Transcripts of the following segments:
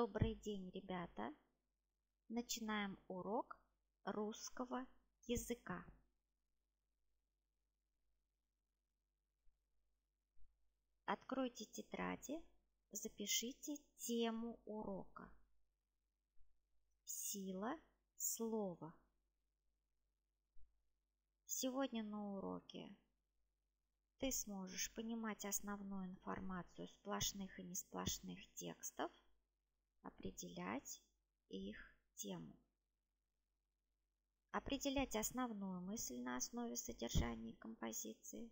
Добрый день, ребята! Начинаем урок русского языка. Откройте тетради, запишите тему урока. Сила слова. Сегодня на уроке ты сможешь понимать основную информацию сплошных и несплошных текстов, определять их тему. Определять основную мысль на основе содержания композиции,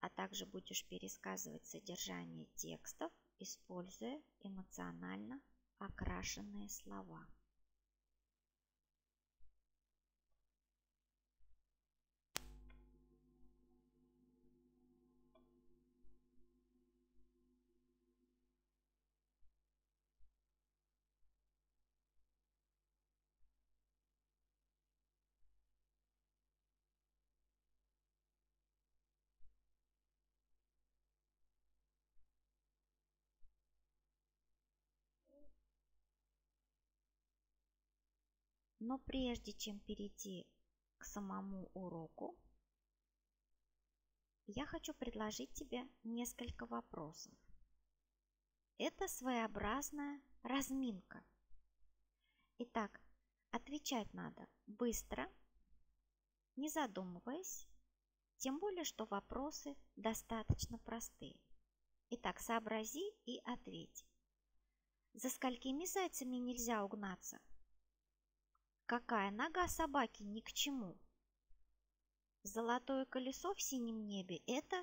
а также будешь пересказывать содержание текстов, используя эмоционально окрашенные слова. Но прежде чем перейти к самому уроку, я хочу предложить тебе несколько вопросов. Это своеобразная разминка. Итак, отвечать надо быстро, не задумываясь, тем более, что вопросы достаточно простые. Итак, сообрази и ответь. За сколькими зайцами нельзя угнаться? Какая нога собаки ни к чему. Золотое колесо в синем небе – это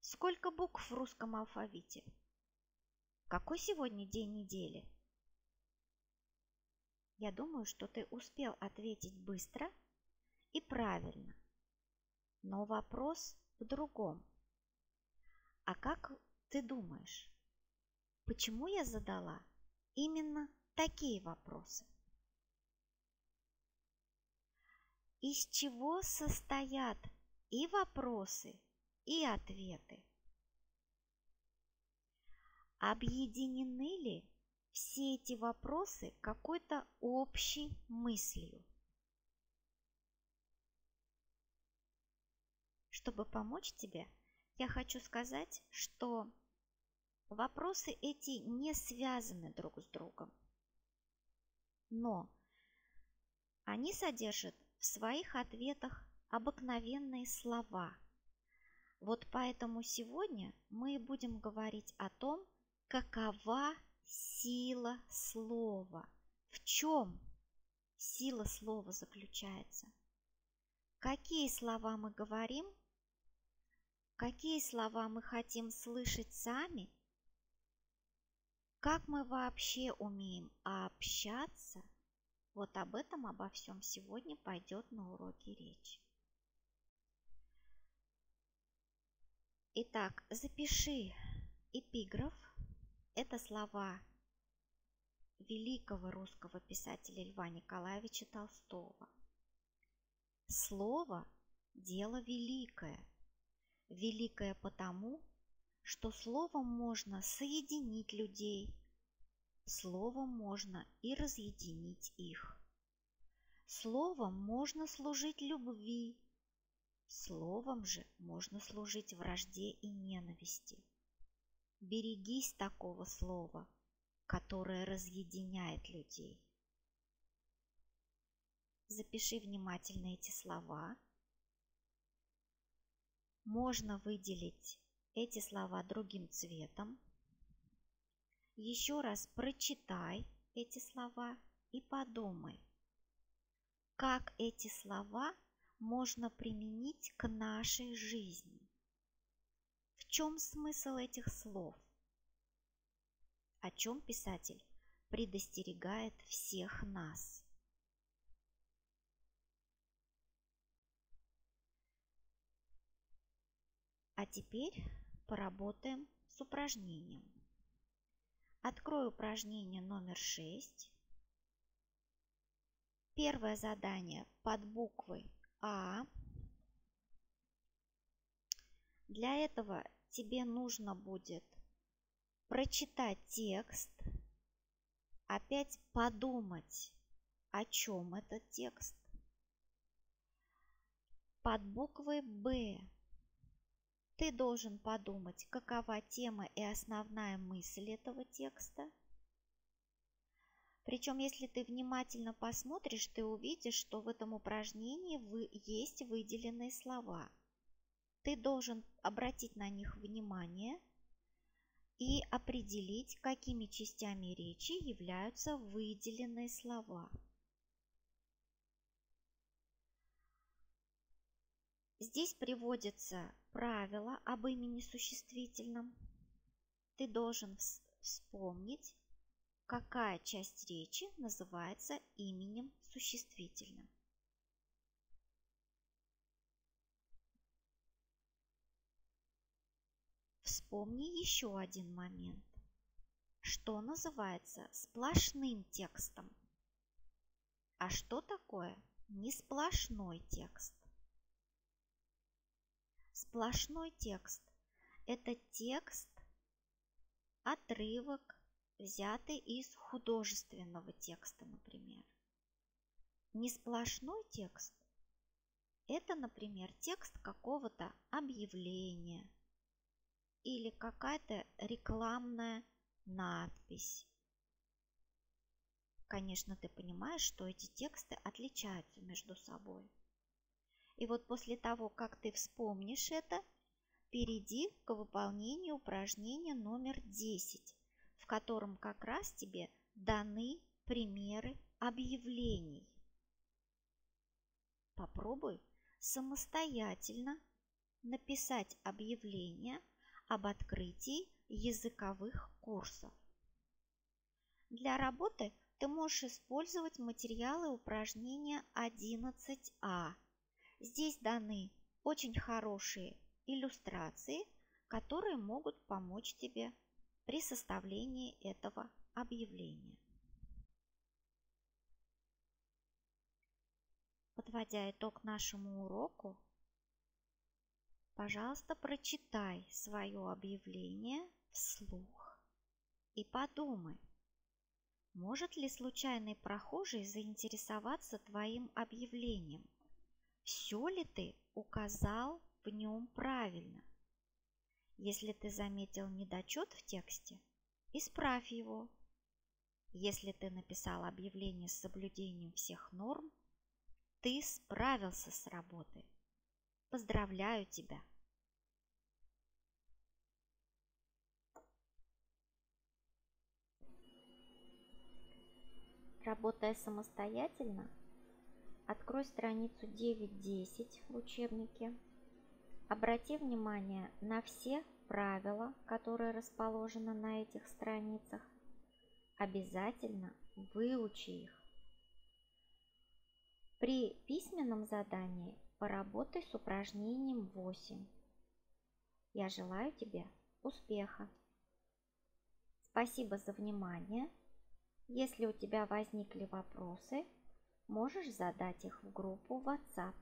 сколько букв в русском алфавите? Какой сегодня день недели? Я думаю, что ты успел ответить быстро и правильно. Но вопрос в другом. А как ты думаешь, почему я задала именно такие вопросы? Из чего состоят и вопросы, и ответы. Объединены ли все эти вопросы какой-то общей мыслью? Чтобы помочь тебе, я хочу сказать, что вопросы эти не связаны друг с другом, но они содержат в своих ответах обыкновенные слова. Вот поэтому сегодня мы будем говорить о том, какова сила слова, в чем сила слова заключается. Какие слова мы говорим, какие слова мы хотим слышать сами, как мы вообще умеем общаться – вот об этом, обо всем сегодня пойдет на уроке речь. Итак, запиши эпиграф. Это слова великого русского писателя Льва Николаевича Толстого. Слово – дело великое. Великое потому, что словом можно соединить людей – Словом можно и разъединить их. Словом можно служить любви. Словом же можно служить вражде и ненависти. Берегись такого слова, которое разъединяет людей. Запиши внимательно эти слова. Можно выделить эти слова другим цветом – еще раз прочитай эти слова и подумай, как эти слова можно применить к нашей жизни. В чем смысл этих слов? О чем писатель предостерегает всех нас? А теперь поработаем с упражнением. Открою упражнение номер 6. Первое задание под буквой А. Для этого тебе нужно будет прочитать текст, опять подумать, о чем этот текст. Под буквой «Б» ты должен подумать, какова тема и основная мысль этого текста. Причем, если ты внимательно посмотришь, ты увидишь, что в этом упражнении есть выделенные слова. Ты должен обратить на них внимание – и определить, какими частями речи являются выделенные слова. Здесь приводится правило об имени существительном. Ты должен вспомнить, какая часть речи называется именем существительным. Вспомни еще один момент. Что называется сплошным текстом? А что такое несплошной текст? Сплошной текст – это текст, отрывок, взятый из художественного текста, например. Несплошной текст – это, например, текст какого-то объявления – или какая-то рекламная надпись. Конечно, ты понимаешь, что эти тексты отличаются между собой. И вот после того, как ты вспомнишь это, перейди к выполнению упражнения номер 10, в котором как раз тебе даны примеры объявлений. Попробуй самостоятельно написать объявление – об открытии языковых курсов. Для работы ты можешь использовать материалы упражнения 11а. Здесь даны очень хорошие иллюстрации, которые могут помочь тебе при составлении этого объявления. Подводя итог нашему уроку, Пожалуйста, прочитай свое объявление вслух и подумай, может ли случайный прохожий заинтересоваться твоим объявлением? Все ли ты указал в нем правильно? Если ты заметил недочет в тексте, исправь его. Если ты написал объявление с соблюдением всех норм, ты справился с работой. Поздравляю тебя! Работая самостоятельно, открой страницу 9.10 в учебнике. Обрати внимание на все правила, которые расположены на этих страницах. Обязательно выучи их. При письменном задании Поработай с упражнением 8. Я желаю тебе успеха. Спасибо за внимание. Если у тебя возникли вопросы, можешь задать их в группу WhatsApp.